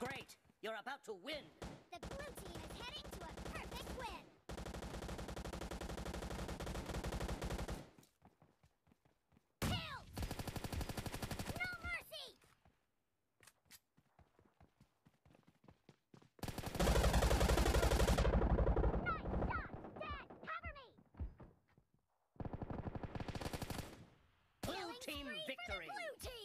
Great! You're about to win! The blue team is heading to a perfect win! Team victory!